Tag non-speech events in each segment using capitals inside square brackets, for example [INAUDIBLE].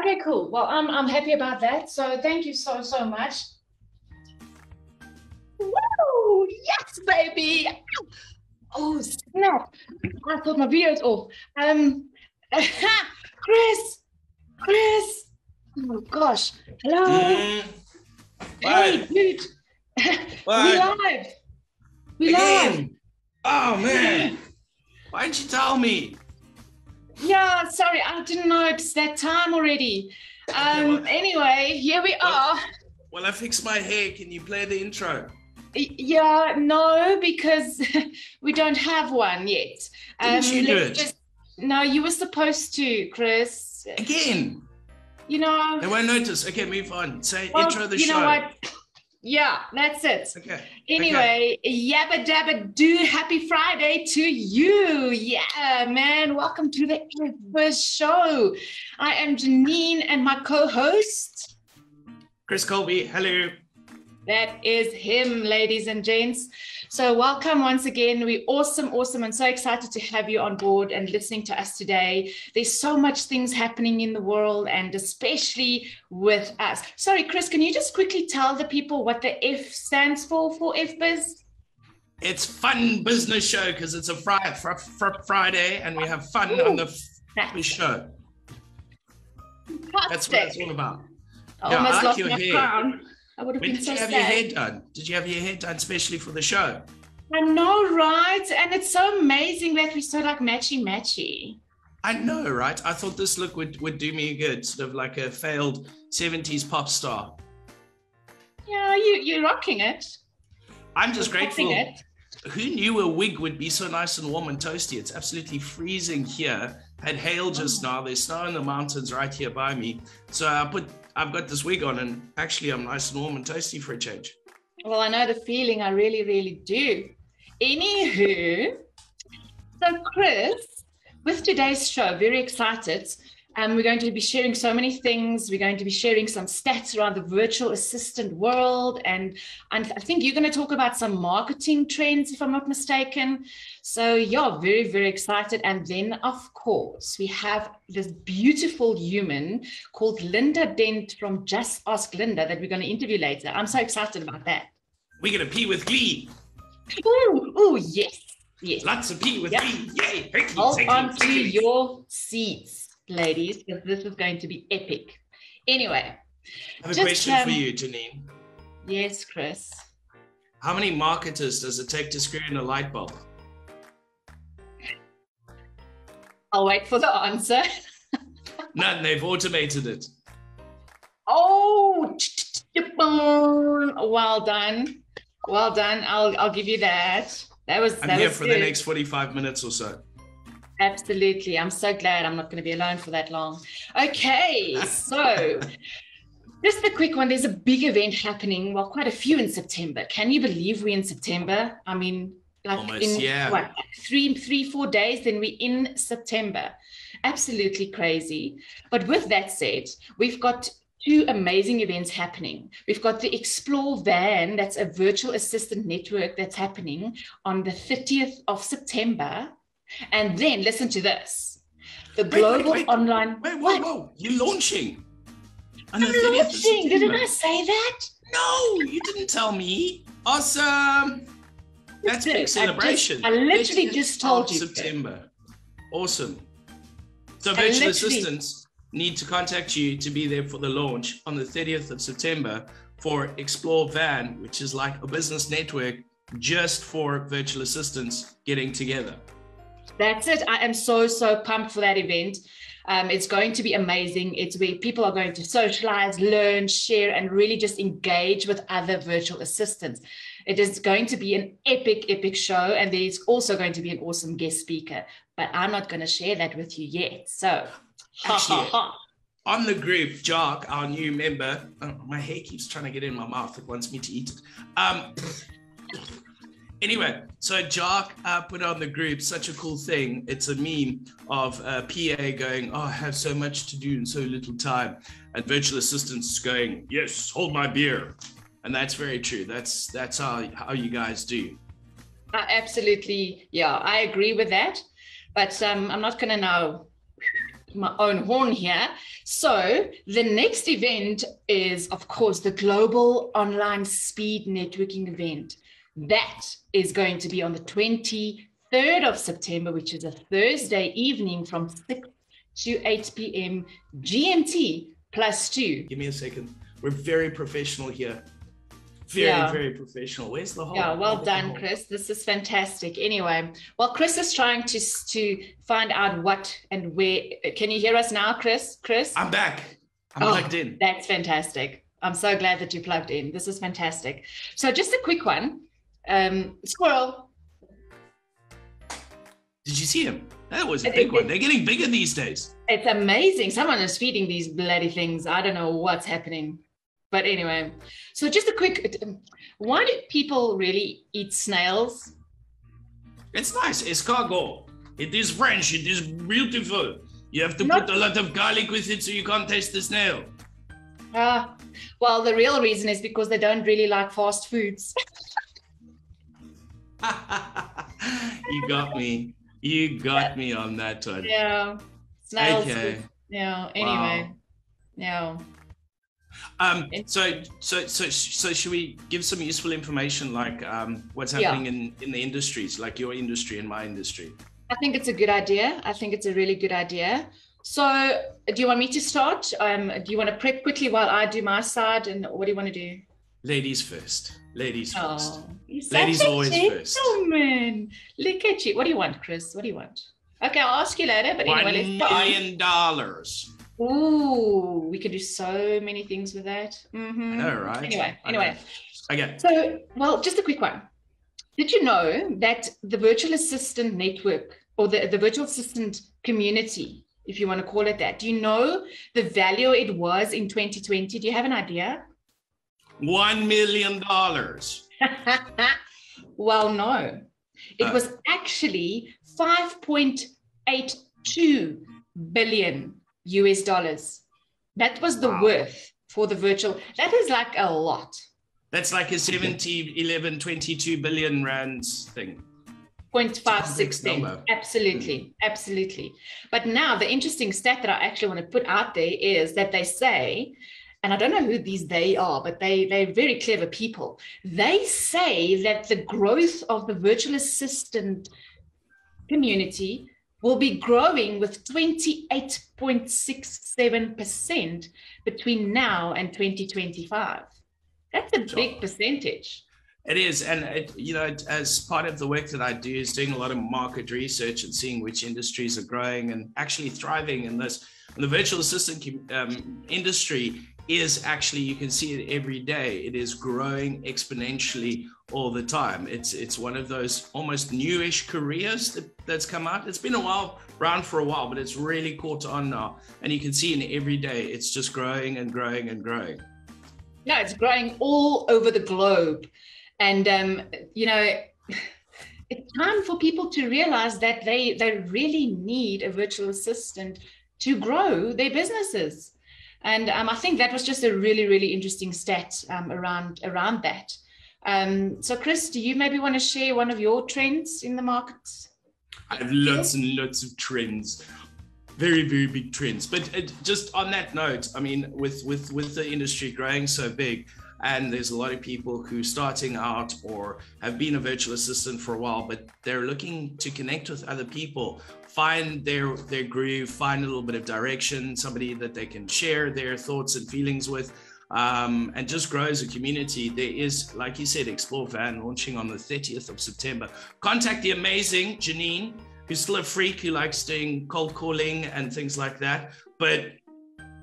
Okay, cool. Well, I'm I'm happy about that. So thank you so so much. Woo! Yes, baby. Oh snap! I thought my video's off. Um, [LAUGHS] Chris, Chris. Oh gosh. Hello. Mm, Hey, What? dude. [LAUGHS] we live. We live. Oh man. [LAUGHS] Why didn't you tell me? Yeah, sorry, I didn't know it's that time already. Um, anyway, here we are. Well, I fixed my hair. Can you play the intro? Yeah, no, because [LAUGHS] we don't have one yet. Um, Didn't you do it? just- no, you were supposed to, Chris. Again. You know. They won't notice. Okay, move on. Say well, intro the you show. know what? Yeah, that's it. Okay. Anyway, yabba dabba do happy Friday to you. Yeah, man. Welcome to the first show. I am Janine and my co-host. Chris Kolbe. Hello. That is him, ladies and gents. So, welcome once again. We're awesome, awesome, and so excited to have you on board and listening to us today. There's so much things happening in the world, and especially with us. Sorry, Chris, can you just quickly tell the people what the F stands for for FBiz? It's fun business show because it's a Friday, fr- fr- Friday, and we have fun on the f- show. That's what it's all about. I Yeah, I almost like lost my hair. crown. I would have When been did so you have sad. your hair done? Did you have your hair done specially for the show? I know, right? And it's so amazing that we're so like matchy matchy. I know, right? I thought this look would, would do me good, sort of like a failed 70s pop star. Yeah, you you're rocking it. I'm just You're grateful. Who knew a wig would be so nice and warm and toasty? It's absolutely freezing here. Had hail just oh. now. There's snow in the mountains right here by me. So I put I've got this wig on and actually I'm nice and warm and toasty for a change. Well, I know the feeling. I really, really do. Anywho, so Chris, with today's show, very excited. Um, we're going to be sharing so many things. We're going to be sharing some stats around the virtual assistant world, and and I think you're going to talk about some marketing trends, if I'm not mistaken. So yeah, very very excited. And then of course we have this beautiful human called Linda Dent from Just Ask Linda that we're going to interview later. I'm so excited about that. We're gonna pee with glee. Ooh, ooh, yes, yes. Lots of pee with Yeah. glee. Yay! Hold on to your seats, ladies, because this is going to be epic. Anyway, I have a question for um, you, Janine. yes, Chris. How many marketers does it take to screw in a light bulb? I'll wait for the answer. [LAUGHS] None. They've automated it. Oh, well done, well done. I'll I'll give you that. That was I'm that here was for good. the next 45 minutes or so. Absolutely. I'm so glad I'm not going to be alone for that long. Okay, so [LAUGHS] just a quick one. There's a big event happening, well, quite a few in September. Can you believe we're in September? I mean, like Almost, in yeah. what three, three, four days, then we're in September. Absolutely crazy. But with that said, we've got two amazing events happening. We've got the Explore Van, that's a virtual assistant network that's happening on the 30th of September. And then listen to this. The wait, global wait. online. Wait, whoa, whoa. You're launching. On the I'm launching. Didn't I say that? No, you didn't tell me. Awesome. That's big I just- celebration. I literally 30th just told you. September. Awesome. So virtual assistants need to contact you to be there for the launch on the 30th of September for Explore Van, which is like a business network just for virtual assistants getting together. That's it. I am so, so pumped for that event. Um, it's going to be amazing. It's where people are going to socialize, learn, share, and really just engage with other virtual assistants. It is going to be an epic, epic show. And there's also going to be an awesome guest speaker, but I'm not going to share that with you yet. So, ha ha Actually, ha. on the group, Jock, our new member, oh, my hair keeps trying to get in my mouth. It wants me to eat it. Um, anyway, so Jock uh, put on the group such a cool thing. It's a meme of uh, PA going, "Oh, I have so much to do in so little time," and virtual assistants going, "Yes, hold my beer," and that's very true. That's that's how how you guys do. Uh, absolutely. Yeah, I agree with that. But um, I'm not going to now my own horn here. So the next event is, of course, the Global Online Speed Networking event. That is going to be on the 23rd of September, which is a Thursday evening from 6 to 8 p.m. GMT plus two. Give me a second. We're very professional here. Very, Yeah. very professional. Where's the hole? Yeah, well done? Chris. This is fantastic. Anyway, well, Chris is trying to to find out what and where. Can you hear us now, Chris? Chris, I'm back. I'm Oh. plugged in. that's fantastic. I'm so glad that you plugged in. This is fantastic. So, just a quick one. Um, squirrel. Did you see him? That was a big one. They're getting bigger these days. It's amazing. Someone is feeding these bloody things. I don't know what's happening. But anyway, so just a quick why do people really eat snails? It's nice. Escargot. It is French. It is beautiful. You have to Not- put a lot of garlic with it so you can't taste the snail. Ah, well, the real reason is because they don't really like fast foods. [LAUGHS] [LAUGHS] you got me. You got me on that one. yeah. Snails. Okay. Yeah. Anyway. Yeah. Um, so, so, so, so, should we give some useful information, like um, what's Yeah. happening in in the industries, like your industry and my industry? I think it's a good idea. I think it's a really good idea. So, do you want me to start? Um, do you want to prep quickly while I do my side, and what do you want to do? Ladies first. Ladies first. Oh, you're Ladies always first. gentleman. Look at you. What do you want, Chris? What do you want? Okay, I'll ask you later. But One anyway, let's million dollars. Ooh, we could do so many things with that. Mhm. I know, right? Anyway, anyway. Okay. So, well, just a quick one. Did you know that the virtual assistant network or the, the virtual assistant community, if you want to call it that, do you know the value it was in 2020? Do you have an idea? One million dollars. [LAUGHS] well, no. It Uh. was actually 5.82 billion US dollars. That was the Wow. worth for the virtual. That is like a lot. That's like a 70, 11, 22 billion rands thing. 0.56 big then. Absolutely. Absolutely. But now the interesting stat that I actually want to put out there is that they say, and I don't know who these they are, but they, they're very clever people. They say that the growth of the virtual assistant community will be growing with 28.67% between now and 2025. That's a Sure. big percentage. It is, and it, you know, as part of the work that I do is doing a lot of market research and seeing which industries are growing and actually thriving in this. And the virtual assistant um, industry is actually, you can see it every day. It is growing exponentially all the time. It's it's one of those almost newish careers that, that's come out. It's been a while, around for a while, but it's really caught on now, and you can see in every day it's just growing and growing and growing. No, it's growing all over the globe. And, um, you know, it's time for people to realize that they, they really need a virtual assistant to grow their businesses. And um, I think that was just a really, really interesting stat um, around, around that. Um, so, Chris, do you maybe want to share one of your trends in the markets? I have lots and lots of trends, very very big trends. But it, just on that note, I mean, with with with the industry growing so big, and there's a lot of people who starting out or have been a virtual assistant for a while, but they're looking to connect with other people, find their their groove, find a little bit of direction, somebody that they can share their thoughts and feelings with. Um, and just grow as a community. There is, like you said, Explore Van launching on the 30th of September. Contact the amazing Janine, who's still a freak who likes doing cold calling and things like that. But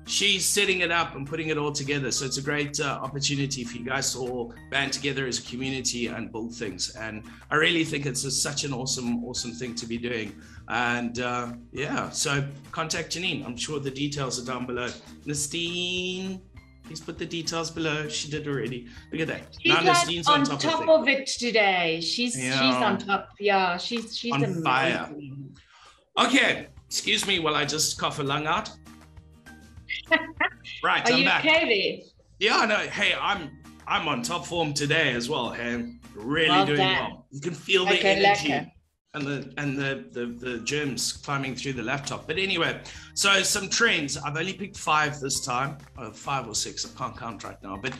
she's setting it up and putting it all together. So it's a great uh, opportunity for you guys to all band together as a community and build things. And I really think it's a, such an awesome, awesome thing to be doing. And uh, yeah, so contact Janine. I'm sure the details are down below. Nastine, please put the details below. She did already. Look at that. She's now like Nastine's on, on top, top, of, of, it today. She's she's on top. Yeah, she's she's On amazing. fire. Okay, excuse me while I just cough a lung out. [LAUGHS] right, Are I'm you back. okay Yeah, no, hey, I'm I'm on top form today as well, hey. Really Well doing done. well. You can feel the Okay, energy. lekker. and the and the, the the germs climbing through the laptop. But anyway, so some trends. I've only picked five this time, or five or six. I can't count right now, but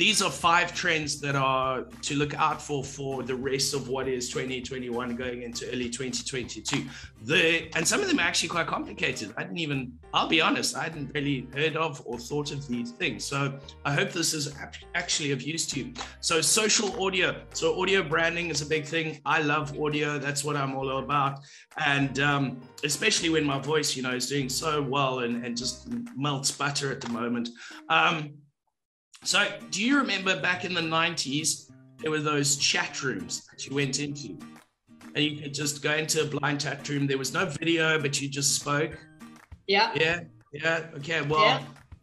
these are five trends that are to look out for for the rest of what is 2021 going into early 2022 the and some of them are actually quite complicated. I didn't even i'll be honest i hadn't really heard of or thought of these things. So i hope this is actually of use to you. So social audio. So audio branding is a big thing. I love audio. That's what i'm all about. And um, especially when my voice you know is doing so well and, and just melts butter at the moment. Um, so, do you remember back in the 90s, there were those chat rooms that you went into? And you could just go into a blind chat room. There was no video, but you just spoke. Yeah. Yeah. Yeah. Okay. Well, yeah.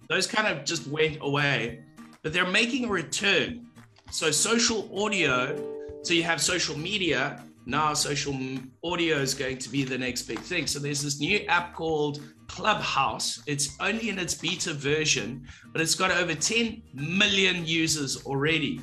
those kind of just went away, but they're making a return. So, social audio, so you have social media. Now, social audio is going to be the next big thing. So, there's this new app called Clubhouse. It's only in its beta version, but it's got over 10 million users already.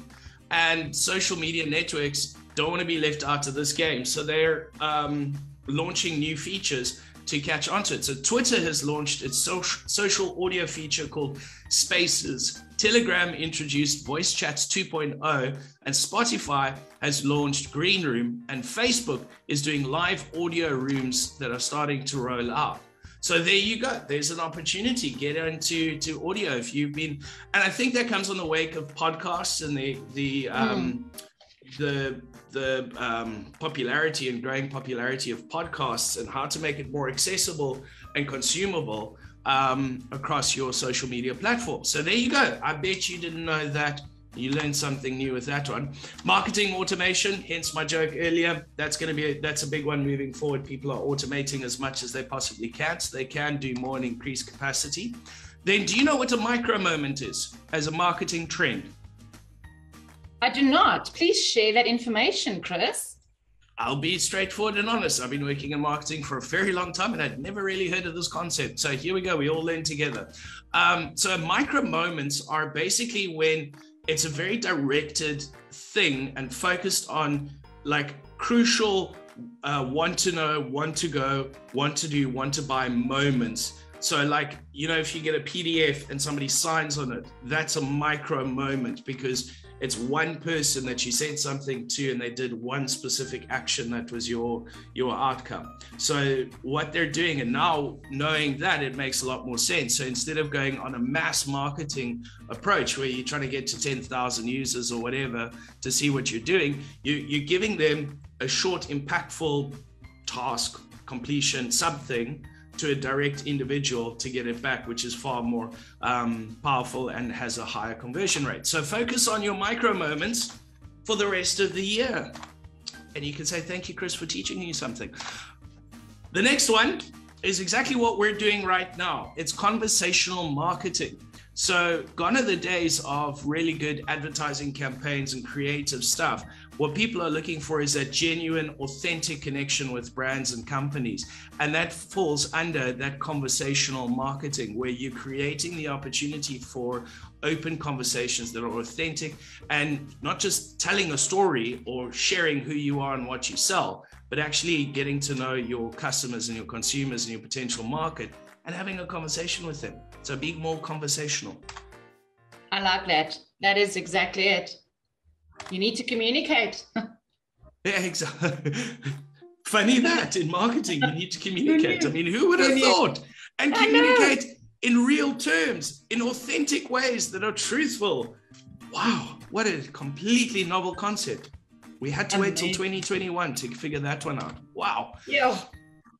And social media networks don't want to be left out of this game. So they're um, launching new features to catch onto it. So Twitter has launched its social, social audio feature called Spaces. Telegram introduced Voice Chats 2.0, and Spotify has launched Green Room, and Facebook is doing live audio rooms that are starting to roll out. So there you go. There's an opportunity. Get into to audio if you've been, and I think that comes on the wake of podcasts and the the um, mm. the the um, popularity and growing popularity of podcasts and how to make it more accessible and consumable um, across your social media platforms. So there you go. I bet you didn't know that you learned something new with that one. Marketing automation, hence my joke earlier. That's going to be a, that's a big one moving forward. People are automating as much as they possibly can, so they can do more and increase capacity. Then, do you know what a micro moment is as a marketing trend? I do not. Please share that information, Chris. I'll be straightforward and honest. I've been working in marketing for a very long time and I'd never really heard of this concept. So here we go. We all learn together. Um, so micro moments are basically when it's a very directed thing and focused on like crucial uh, want to know, want to go, want to do, want to buy moments. So, like, you know, if you get a PDF and somebody signs on it, that's a micro moment because it's one person that you said something to and they did one specific action that was your your outcome. So what they're doing and now knowing that it makes a lot more sense. So instead of going on a mass marketing approach where you're trying to get to 10,000 users or whatever to see what you're doing you, you're giving them a short impactful task completion something to a direct individual to get it back, which is far more um, powerful and has a higher conversion rate. So focus on your micro moments for the rest of the year. And you can say, Thank you, Chris, for teaching you something. The next one is exactly what we're doing right now it's conversational marketing. So, gone are the days of really good advertising campaigns and creative stuff. What people are looking for is a genuine, authentic connection with brands and companies. And that falls under that conversational marketing, where you're creating the opportunity for open conversations that are authentic and not just telling a story or sharing who you are and what you sell, but actually getting to know your customers and your consumers and your potential market and having a conversation with them. So be more conversational. I like that. That is exactly it. You need to communicate. [LAUGHS] yeah, exactly. [LAUGHS] Funny that in marketing, you need to [LAUGHS] communicate. I mean, who would have thought? And communicate in real terms, in authentic ways that are truthful. Wow, what a completely novel concept. We had to wait till 2021 to figure that one out. Wow. Yeah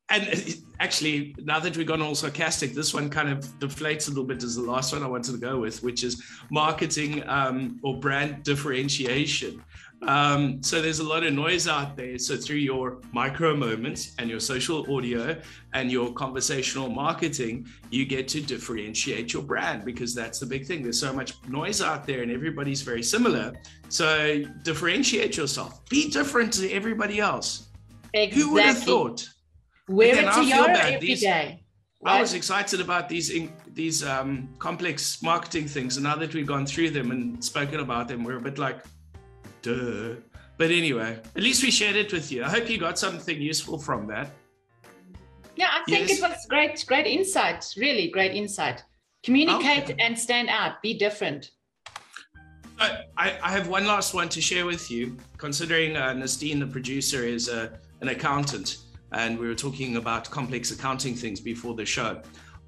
and actually, now that we've gone all sarcastic, this one kind of deflates a little bit as the last one I wanted to go with, which is marketing um, or brand differentiation. Um, so there's a lot of noise out there. So through your micro moments and your social audio and your conversational marketing, you get to differentiate your brand because that's the big thing. There's so much noise out there and everybody's very similar. So differentiate yourself. Be different to everybody else. Exactly. Who would have thought? Wear it to your every these, day. I was excited about these these um, complex marketing things, and now that we've gone through them and spoken about them, we're a bit like, duh. But anyway, at least we shared it with you. I hope you got something useful from that. Yeah, I think Yes. it was great, great insight. Really great insight. Communicate Okay. and stand out. Be different. I, I I have one last one to share with you. Considering uh, Nastine, the producer, is uh, an accountant, and we were talking about complex accounting things before the show.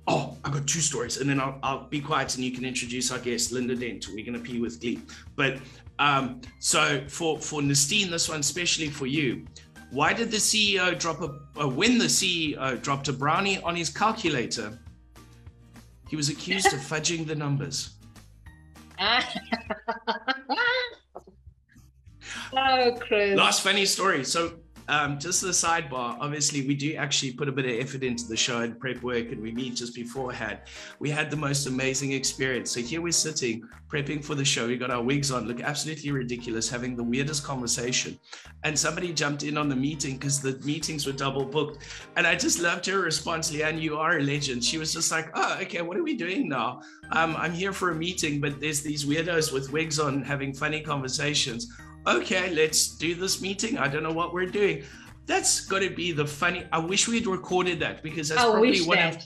Oh, I've got two stories, and then I'll, I'll be quiet, and you can introduce our guest, Linda Dent. We're going to pee with glee. But um, so for for Nastine, this one especially for you. Why did the CEO drop a uh, when the CEO dropped a brownie on his calculator? He was accused of fudging the numbers. [LAUGHS] oh, Chris. Last funny story. So, um, just the sidebar. Obviously, we do actually put a bit of effort into the show and prep work, and we meet just beforehand. We had the most amazing experience. So here we're sitting prepping for the show. We got our wigs on, look absolutely ridiculous, having the weirdest conversation. And somebody jumped in on the meeting because the meetings were double booked. And I just loved her response, Leanne. You are a legend. She was just like, "Oh, okay. What are we doing now? Um, I'm here for a meeting, but there's these weirdos with wigs on having funny conversations." Okay, let's do this meeting. I don't know what we're doing. That's got to be the funny. I wish we had recorded that because that's I probably one that. of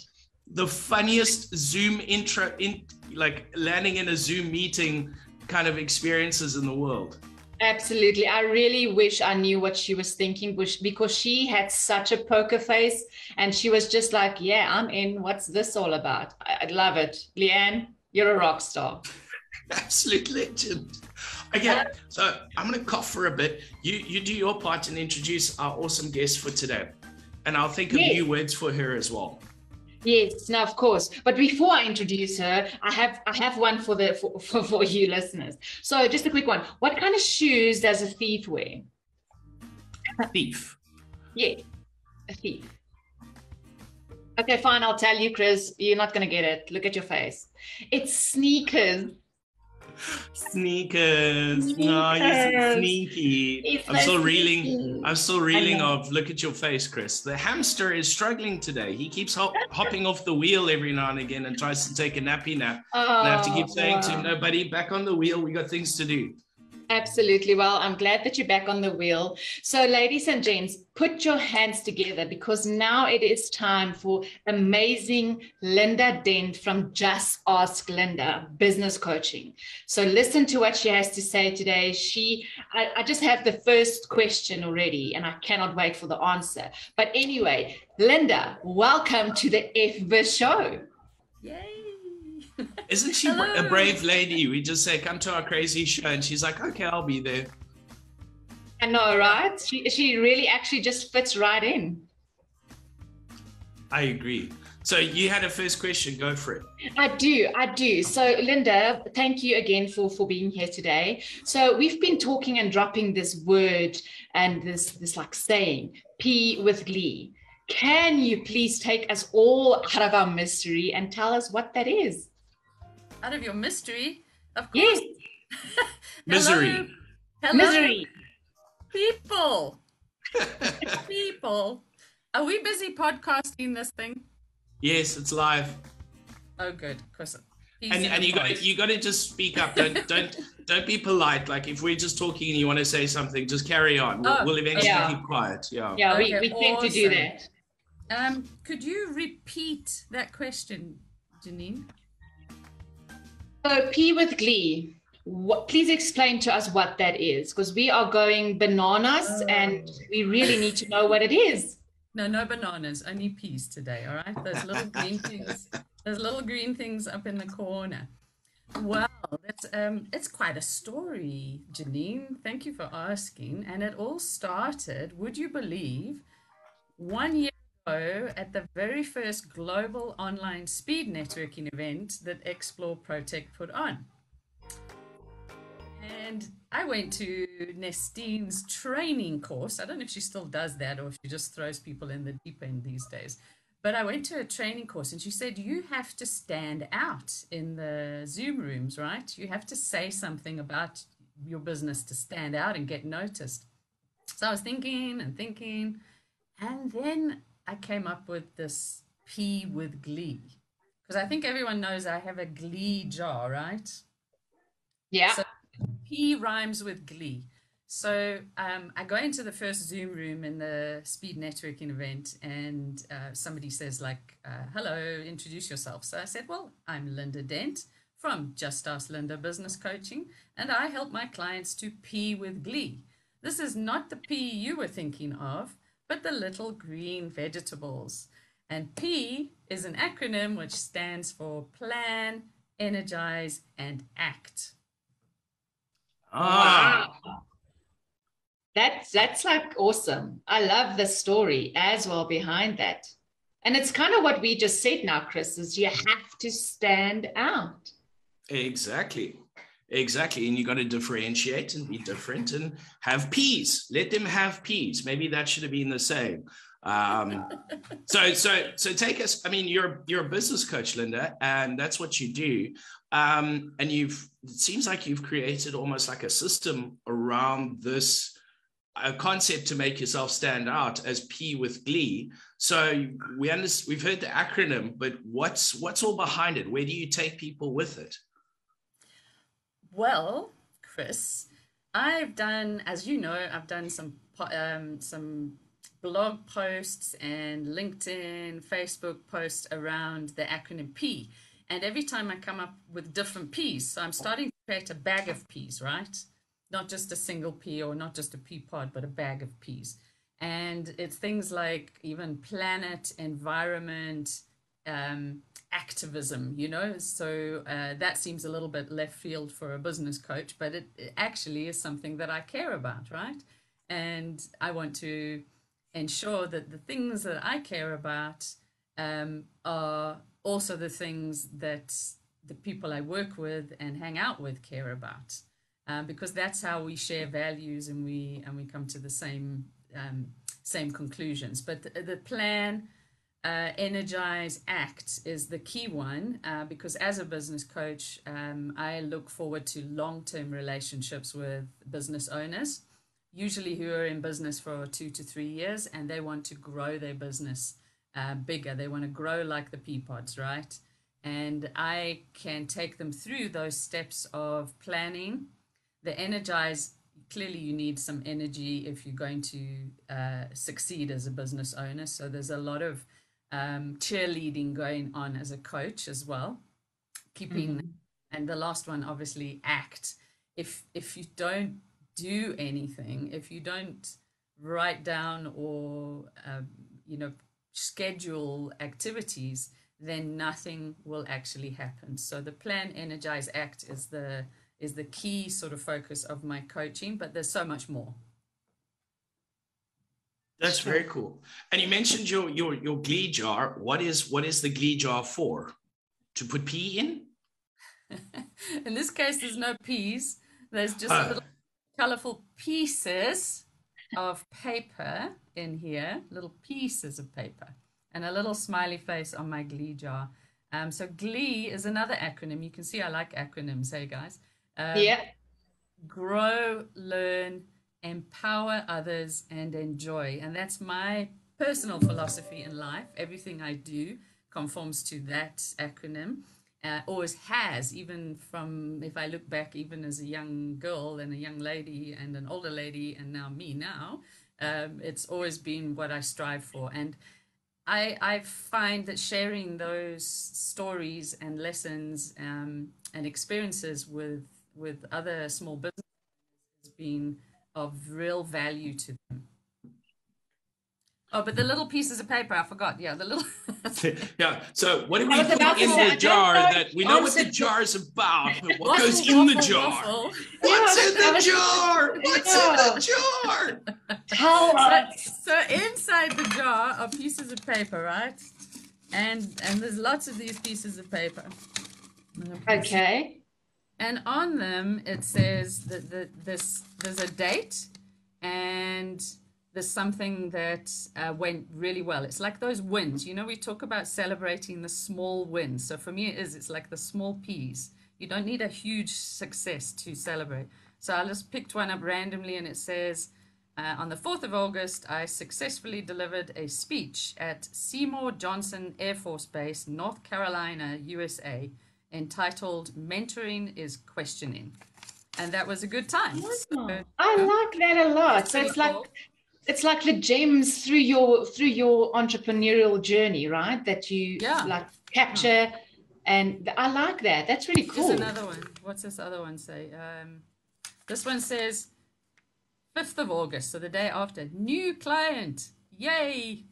the funniest Zoom intro in like landing in a Zoom meeting kind of experiences in the world. Absolutely. I really wish I knew what she was thinking because she had such a poker face and she was just like, Yeah, I'm in. What's this all about? I, I love it. Leanne, you're a rock star. [LAUGHS] Absolute legend. Okay, so I'm gonna cough for a bit. You you do your part and introduce our awesome guest for today, and I'll think of Yes. new words for her as well. Yes, no, of course. But before I introduce her, I have I have one for the for, [LAUGHS] for, for you listeners. So just a quick one. What kind of shoes does a thief wear? A Thief. Yeah, a thief. Okay, fine. I'll tell you, Chris. You're not gonna get it. Look at your face. It's sneakers. Sneakers. No, you're Sneakers. sneaky. It's I'm so still reeling. sneaky. I'm still reeling of look at your face, Chris. The hamster is struggling today. He keeps hop, hopping off the wheel every now and again and tries to take a nappy nap. Oh, And I have to keep oh, saying to him, no, buddy, back on the wheel. We got things to do. Absolutely. Well, I'm glad that you're back on the wheel. So, ladies and gents, put your hands together because now it is time for amazing Linda Dent from Just Ask Linda Business Coaching. So, listen to what she has to say today. She, I, I just have the first question already, and I cannot wait for the answer. But anyway, Linda, welcome to the FB show. Yay! Isn't she bra- a brave lady? We just say, come to our crazy show. And she's like, okay, I'll be there. I know, right? She, she really actually just fits right in. I agree. So you had a first question. Go for it. I do, I do. So, Linda, thank you again for for being here today. So, we've been talking and dropping this word and this this like saying, "P with glee." Can you please take us all out of our mystery and tell us what that is? Out of your mystery, of Yes, [LAUGHS] course. Misery. Hello, hello, misery. people, [LAUGHS] people. Are we busy podcasting this thing? yes, it's live. Oh, good, because And, and you got you got to just speak up. Don't [LAUGHS] don't don't be polite. Like if we're just talking and you want to say something, just carry on. We'll, Oh, we'll eventually yeah. keep quiet. Yeah. Yeah, we, Okay, we tend to do that. Um, could you repeat that question, Janine? So, P with glee. What, please explain to us what that is, because we are going bananas and we really need to know what it is. No, no bananas, only peas today. All right, those little green things, those little green things up in the corner. Well, that's um, it's quite a story, Janine. Thank you for asking. And it all started, would you believe, one year at the very first global online speed networking event that Explore ProTech put on. And I went to Nastine's training course. I don't know if she still does that or if she just throws people in the deep end these days. But I went to a training course and she said, You have to stand out in the Zoom rooms, right? You have to say something about your business to stand out and get noticed. So I was thinking and thinking. And then I came up with this P with glee. Because I think everyone knows I have a glee jar, right? Yeah. So P rhymes with glee. So um, I go into the first Zoom room in the speed networking event, and uh, somebody says like, uh, "Hello, introduce yourself." So I said, "Well, I'm Linda Dent from Just Ask Linda Business Coaching, and I help my clients to pee with glee. This is not the pea you were thinking of, but the little green vegetables. And P is an acronym which stands for Plan, Energize, and Act." Ah, Wow. That's that's like awesome. I love the story as well behind that. And it's kind of what we just said now, Chris, is you have to stand out. exactly. Exactly. And you got to differentiate and be different and have peas. Let them have peas. Maybe that should have been the same. Um, so so so take us. I mean, you're you're a business coach, Linda, and that's what you do. Um, and you've it seems like you've created almost like a system around this a concept to make yourself stand out as P with Glee. So we understand we've heard the acronym, but what's what's all behind it? Where do you take people with it? Well, Chris, I've done, as you know, I've done some um, some blog posts and LinkedIn, Facebook posts around the acronym P. And every time I come up with different P's, so I'm starting to create a bag of P's, right? Not just a single P or not just a P pod, but a bag of P's. And it's things like even planet, environment, um, activism, you know. So uh, that seems a little bit left field for a business coach, but it, it actually is something that I care about, right? And I want to ensure that the things that I care about um, are also the things that the people I work with and hang out with care about, um, because that's how we share values and we and we come to the same um, same conclusions. But the, the plan uh, energize act is the key one uh, because as a business coach um, i look forward to long-term relationships with business owners usually who are in business for two to three years and they want to grow their business uh, bigger. They want to grow like the peapods right? And i can take them through those steps of planning. The energize clearly you need some energy if you're going to uh, succeed as a business owner so there's a lot of um, cheerleading going on as a coach as well. Keeping Mhm. and the last one obviously act. If if you don't do anything if you don't write down or um, you know schedule activities then nothing will actually happen. So the plan energize act is the is the key sort of focus of my coaching but there's so much more That's Sure. very cool. And you mentioned your your your glee jar. What is what is the glee jar for? To put pee in? [LAUGHS] in this case there's no peas there's just Ah. little colorful pieces of paper in here little pieces of paper and a little smiley face on my glee jar um, so glee is another acronym you can see i like acronyms hey guys um, yeah. grow, learn, empower others, and enjoy. And that's my personal philosophy in life. Everything I do conforms to that acronym. Uh, always has, even from if I look back, even as a young girl and a young lady and an older lady, and now me now, um, it's always been what I strive for. And I, I find that sharing those stories and lessons um, and experiences with with other small businesses has been of real value to them. Oh, but the little pieces of paper, I forgot. Yeah, the little. [LAUGHS] yeah. So what do we I put about in the don't jar that we know what the answer jar is about, but what goes in the jar? What's in the jar? What's in the jar? Tell So, us. so inside the jar are pieces of paper, right? And and there's lots of these pieces of paper. Okay. And on them it says that the, this there's a date and there's something that uh, went really well. It's like those wins. You know, we talk about celebrating the small wins. So for me, it is. It's like the small P's. You don't need a huge success to celebrate. So I just picked one up randomly, and it says, uh, on the 4th of August, I successfully delivered a speech at Seymour Johnson Air Force Base, North Carolina, USA, entitled "Mentoring is Questioning." and that was a good time. So, I like that a lot. So it's like it's like the gems through your through your entrepreneurial journey, right? That you Yeah. like capture, and I like that. That's really Here's cool. another one. What's this other one say? Um, this one says 5th of August, so the day after. New client. Yay.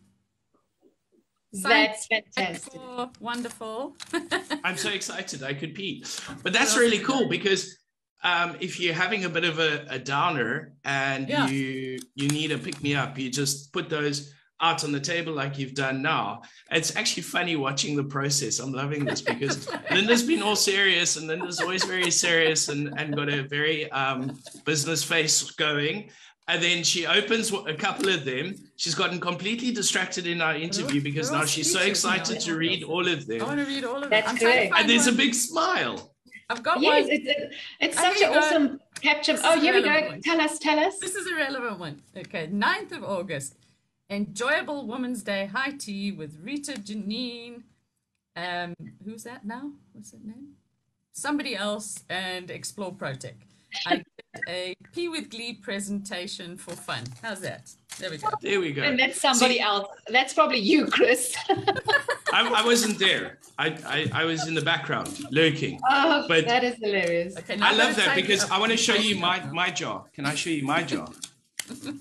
Signed That's fantastic. for- Wonderful. [LAUGHS] I'm so excited I could pee. But that's really cool because um, if you're having a bit of a, a downer and Yeah. you you need a pick me up, you just put those out on the table like you've done now. It's actually funny watching the process. I'm loving this because [LAUGHS] Linda's been all serious and Linda's always very serious and, and got a very um, business face going. And then she opens a couple of them. She's gotten completely distracted in our interview because now she's so excited to read all of them. I want to read all of That's them. I'm trying to correct. find And there's a big smile. I've got Yes, one. it's, it- it's such an awesome capture. This Oh, here we go. one. Tell us, tell us. This is a relevant one. Okay, 9th of August. Enjoyable Women's Day high tea with Rita Janine. Um, who's that now? What's that name? Somebody else and Explore ProTech. I did a Pee with Glee presentation for fun. How's that? There we go. There we go. And that's somebody See- else. That's probably you, Chris. [LAUGHS] I, I wasn't there. I, I, I was in the background lurking. oh, But- that is hilarious. Okay, I love that because I want to show you my, my jar. Can I show you my jar?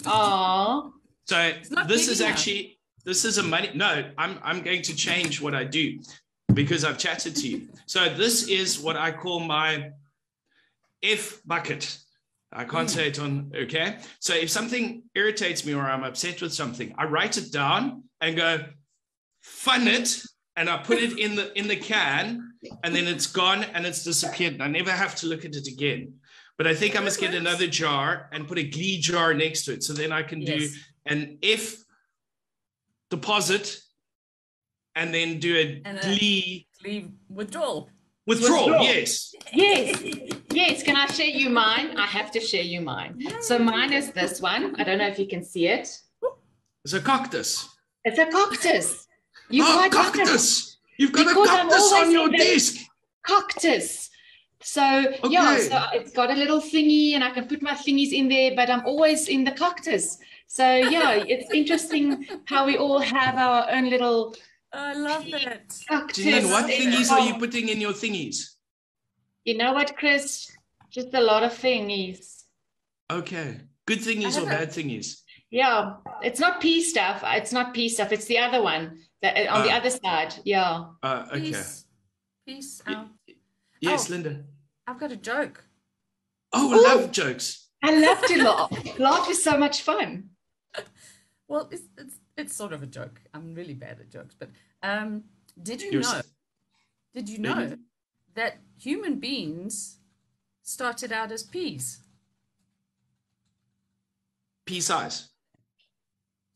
Oh, [LAUGHS] So this is enough. actually this is a money. No, I'm I'm going to change what I do because I've chatted to you. So this is what I call my F bucket. I can't say it on okay. So if something irritates me or I'm upset with something, I write it down and go fun it and I put it in the in the can and then it's gone and it's disappeared and I never have to look at it again. But I think I must get another jar and put a glee jar next to it so then I can do an F deposit and then do a And a- glee Leave withdrawal. Withdrawal. Withdrawal. Yes. yes. Yes. Can I share you mine? I have to share you mine. So mine is this one. I don't know if you can see it. It's a cactus. It's a cactus. You oh, quite like cactus. You've got Because a I'm cactus on your in desk. cactus. So yeah, so it's got a little thingy, and I can put my thingies in there, but I'm always in the cactus. So yeah, it's interesting how we all have our own little I love that. cactus. Janine, what thingies are you putting in your thingies? You know what, Chris? Just a lot of thingies. Okay. Good thingies or bad thingies? Yeah, it's not pea stuff. It's not pea stuff. It's the other one that on the Ah. other side. Yeah. Uh, okay. Peace. Peace Yeah. out. Yes, Oh. Linda. I've got a joke. Oh, Ooh. love jokes. I love to laugh. [LAUGHS] laugh is so much fun. Well, it's, it's it's sort of a joke. I'm really bad at jokes, but um, did you You're know? s- Did you Maybe. know that human beings started out as peas? Pea size.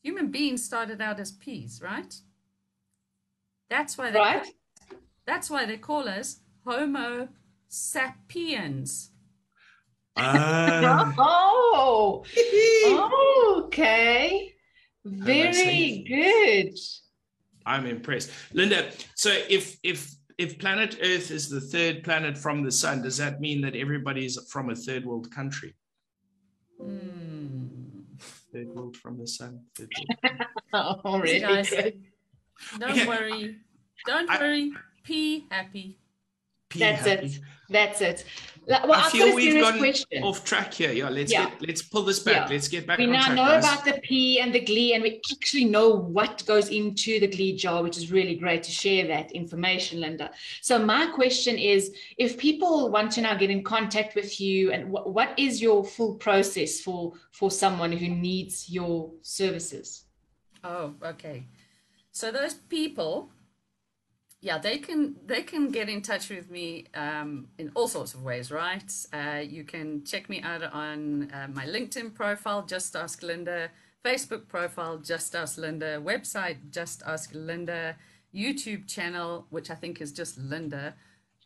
Human beings started out as peas, right? That's why they Right? that's why they call us Homo sapiens. Ah. [LAUGHS] Oh, oh, [LAUGHS] okay. Makes Very good. I'm impressed. Linda, so if if if planet Earth is the third planet from the sun, does that mean that everybody's from a third world country? Hmm. Third world from the sun. Third world. [LAUGHS] Oh, really Don't Okay. worry. Don't I- worry. Pea happy. Pea That's happy. it. That's it. Well, I feel we've gone question. off track here. Yeah, let's Yeah. get let's pull this back. Yeah. Let's get back we on now track. know guys. about the P and the glee, and we actually know what goes into the glee jar, which is really great to share that information, Linda. So my question is, if people want to now get in contact with you, and wh- what is your full process for for someone who needs your services? Oh, okay. So those people, yeah, they can they can get in touch with me um, in all sorts of ways, right? Uh, you can check me out on uh, my LinkedIn profile, Just Ask Linda, Facebook profile, Just Ask Linda, website, Just Ask Linda, YouTube channel, which I think is just Linda,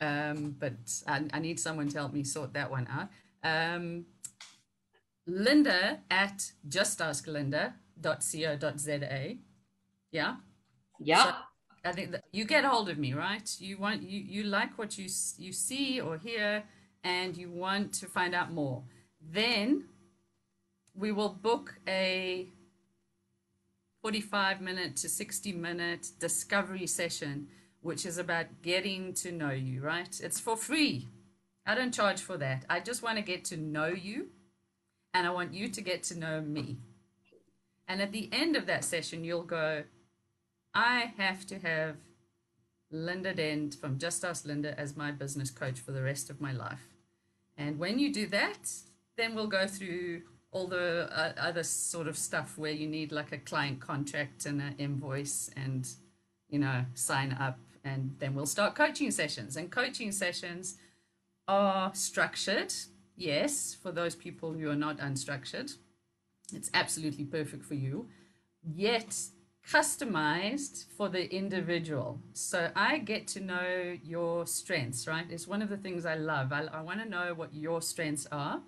um, but I, I need someone to help me sort that one out. Um, Linda at justasklinda.co.za. Yeah. Yeah. So I think that you get hold of me, right? You want you you like what you you see or hear, and you want to find out more, then we will book a 45 minute to 60 minute discovery session, which is about getting to know you, right? It's for free. I don't charge for that. I just want to get to know you and I want you to get to know me. And at the end of that session, you'll go, I have to have Linda Dent from Just Ask Linda as my business coach for the rest of my life. And when you do that, then we'll go through all the uh, other sort of stuff where you need like a client contract and an invoice and, you know, sign up. And then we'll start coaching sessions. And coaching sessions are structured, yes, for those people who are not unstructured. It's absolutely perfect for you. Yet customized for the individual. So I get to know your strengths, right? It's one of the things I love. I, I want to know what your strengths are.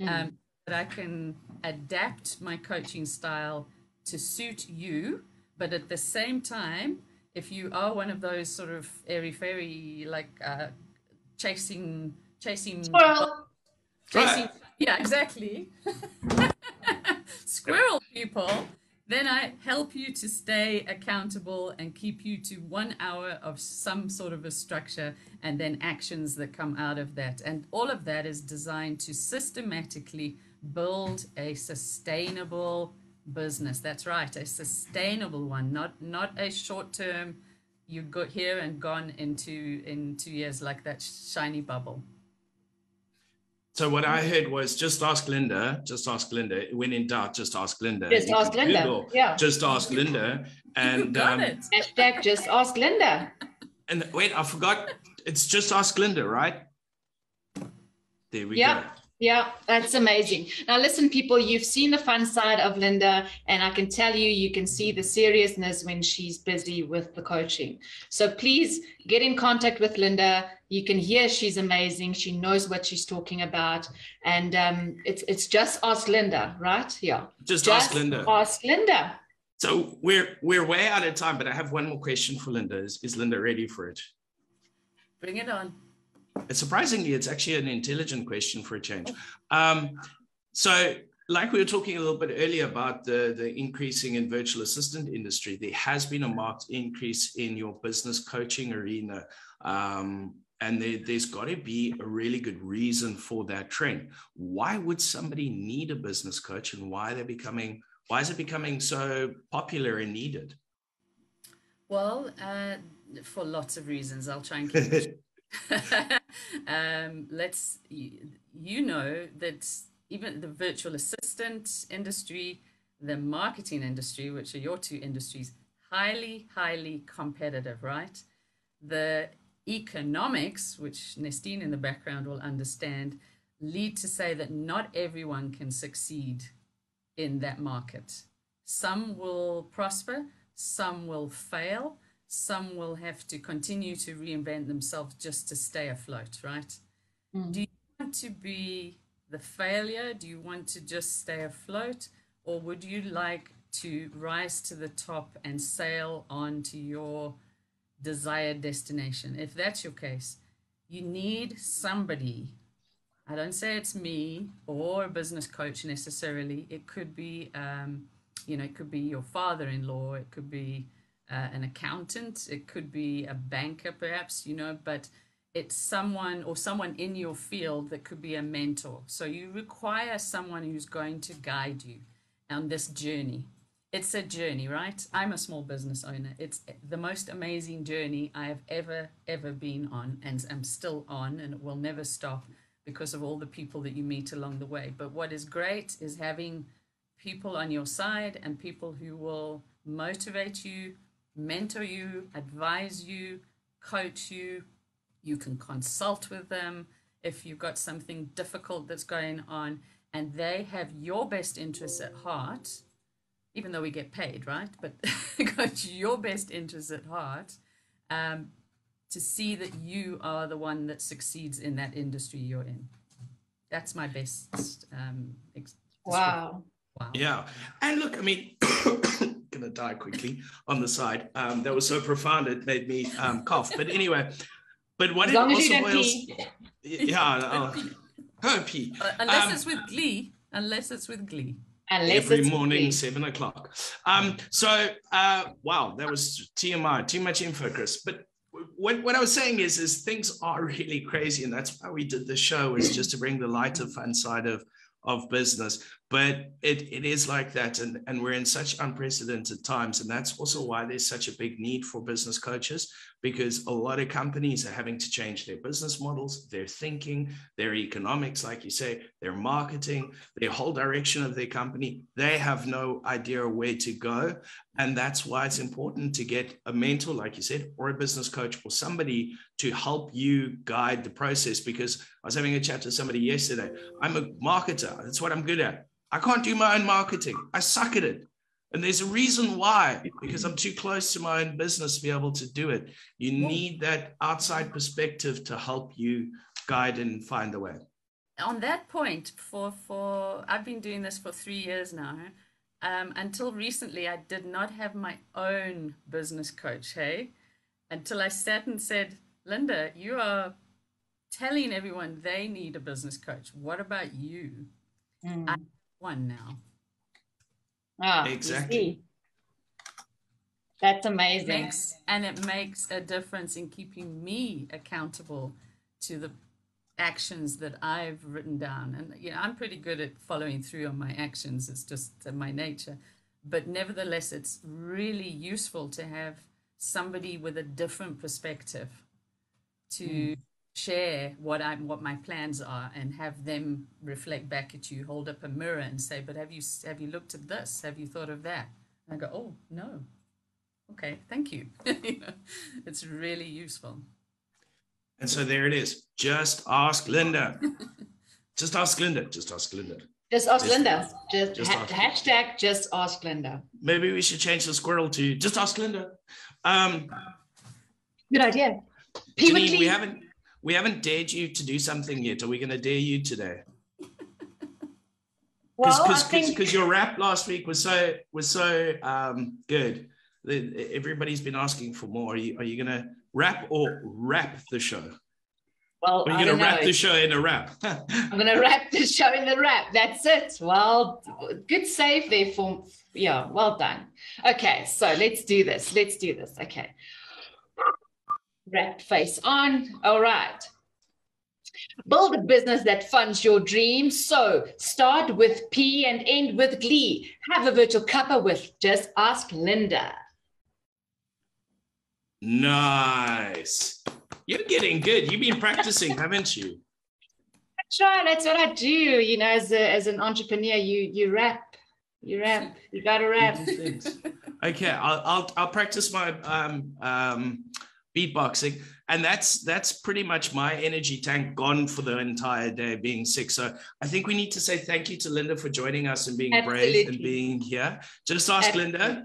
Mm. Um, that I can adapt my coaching style to suit you, but at the same time, if you are one of those sort of airy fairy, like uh, chasing, chasing, squirrel, chasing, yeah, exactly, [LAUGHS] squirrel people then I help you to stay accountable and keep you to one hour of some sort of a structure and then actions that come out of that. And all of that is designed to systematically build a sustainable business. That's right, a sustainable one, not not a short term you go here and gone into in two years like that shiny bubble. So what I heard was just ask Linda, just ask Linda. When in doubt, just ask Linda. Just ask Linda. Google, yeah. Just ask Linda. And um, hashtag just ask Linda. And wait, I forgot. It's just ask Linda, right? There we yeah. go. Yeah, that's amazing. Now, listen, people, you've seen the fun side of Linda, and I can tell you, you can see the seriousness when she's busy with the coaching. So please get in contact with Linda. You can hear she's amazing. She knows what she's talking about, and um, it's it's just ask Linda, right? Yeah, just, just ask Linda. Ask Linda. So we're we're way out of time, but I have one more question for Linda. Is, is Linda ready for it? Bring it on surprisingly, it's actually an intelligent question for a change. Um, so, like we were talking a little bit earlier about the, the increasing in virtual assistant industry, there has been a marked increase in your business coaching arena. Um, and there, has got to be a really good reason for that trend. Why would somebody need a business coach and why they're becoming why is it becoming so popular and needed? Well, uh, for lots of reasons. I'll try and keep it [LAUGHS] um, let's you, you know that even the virtual assistant industry, the marketing industry, which are your two industries, highly, highly competitive, right? The economics, which Nastine in the background will understand, lead to say that not everyone can succeed in that market. Some will prosper, some will fail, some will have to continue to reinvent themselves just to stay afloat, right? Mm. Do you want to be the failure? Do you want to just stay afloat? Or would you like to rise to the top and sail on to your desired destination? If that's your case, you need somebody. I don't say it's me or a business coach necessarily. It could be, um, you know, it could be your father in law, it could be uh, an accountant, it could be a banker, perhaps, you know, but it's someone or someone in your field that could be a mentor. So you require someone who's going to guide you on this journey. It's a journey, right? I'm a small business owner. It's the most amazing journey I have ever, ever been on and I'm still on, and it will never stop because of all the people that you meet along the way. But what is great is having people on your side and people who will motivate you, mentor you, advise you, coach you. You can consult with them if you've got something difficult that's going on, and they have your best interests at heart, even though we get paid, right? But [LAUGHS] got your best interests at heart um, to see that you are the one that succeeds in that industry you're in. That's my best. Um, ex- wow. Wow. Yeah. And look, I mean, [COUGHS] going to die quickly on the side. Um, that was so profound it made me um, cough. But anyway, but what as it long also as you boils, Yeah, herpy. [LAUGHS] Uh, Unless Um, it's with glee. Unless it's with glee. Unless every morning, free. seven o'clock. Um, so uh, wow, that was TMI, too much info, Chris. But what, what I was saying is, is things are [LAUGHS] really crazy, and that's why we did the show is just to bring the lighter, fun side of of business. But it it is like that, and and we're in such unprecedented times, and that's also why there's such a big need for business coaches because a lot of companies are having to change their business models, their thinking, their economics, like you say, their marketing, their whole direction of their company. They have no idea where to go. And that's why it's important to get a mentor, like you said, or a business coach or somebody to help you guide the process. Because I was having a chat to somebody yesterday. I'm a marketer, that's what I'm good at. I can't do my own marketing, I suck at it. And there's a reason why, because I'm too close to my own business to be able to do it. You need that outside perspective to help you guide and find the way. on that point for for i've been doing this for three years now um, until recently i did not have my own business coach hey until i sat and said linda you are telling everyone they need a business coach what about you Mm. I have one now Ah, Exactly. see. That's it amazing. makes and it makes a difference in keeping me accountable to the actions that I've written down. And you know, I'm pretty good at following through on my actions. It's just uh, my nature. But nevertheless, it's really useful to have somebody with a different perspective to share what I'm what my plans are and have them reflect back at you, hold up a mirror and say, "But have you have you looked at this? Have you thought of that?" And I go, "Oh, no." Okay, thank you. [LAUGHS] You know, it's really useful. And so there it is. Just ask Linda. [LAUGHS] just ask Linda. Just ask Linda. Just ask Just- Linda. Just, just ha- ask. hashtag just ask Linda. Maybe we should change the squirrel to just ask Linda. Um, Good idea. Janine, we haven't we haven't dared you to do something yet. Are we going to dare you today? [LAUGHS] Well, Because think your rap last week was so was so um, good. Everybody's been asking for more. Are you, are you going to rap or rap the show? well, Or are you going to wrap the show in a rap? [LAUGHS] I'm going to wrap the show in the wrap. That's it. Well, good save there for, yeah, well done. Okay, so let's do this. Let's do this. Okay. Wrap face on. All right. Build a business that funds your dreams. So start with P and end with glee. Have a virtual cuppa with Just Ask Linda. nice. You're getting good. You've been practicing, [LAUGHS] haven't you? That's right. That's what I do. You know, as a, as an entrepreneur, you you rap, you rap, you got to rap. Okay, I'll I'll, I'll practice my um, um, beatboxing, and that's that's pretty much my energy tank gone for the entire day being sick. So I think we need to say thank you to Linda for joining us and being brave and being here. Just ask Absolutely. Linda.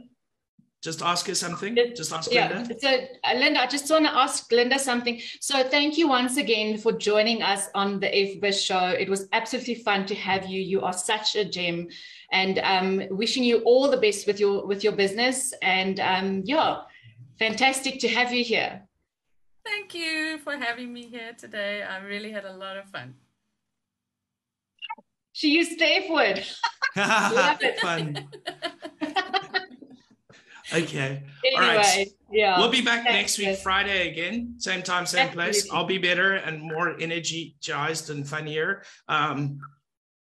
Just ask her something. Just- ask Yeah. Linda. So, uh, Linda, I just want to ask Linda something. So, thank you once again for joining us on the F-Biz show. It was absolutely fun to have you. You are such a gem, and um, wishing you all the best with your with your business. And um, yeah, fantastic to have you here. Thank you for having me here today. I really had a lot of fun. She used the F word. Love [LAUGHS] it. Fun. [LAUGHS] Okay. Anyway, All right. yeah. We'll be back Thanks, next week, Friday again, same time, same place. I'll be better and more energized and funnier. Um,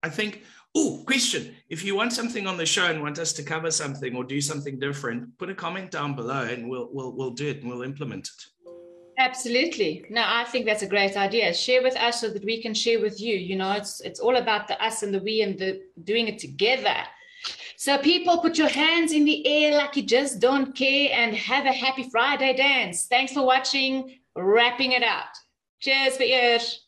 I think. Oh, question. If you want something on the show and want us to cover something or do something different, put a comment down below and we'll we'll we'll do it and we'll implement it. Absolutely. No, I think that's a great idea. Share with us so that we can share with you. You know, it's it's all about the us and the we and the doing it together. So people put your hands in the air like you just don't care and have a happy Friday dance. Thanks for watching. Wrapping it out. Cheers for ears.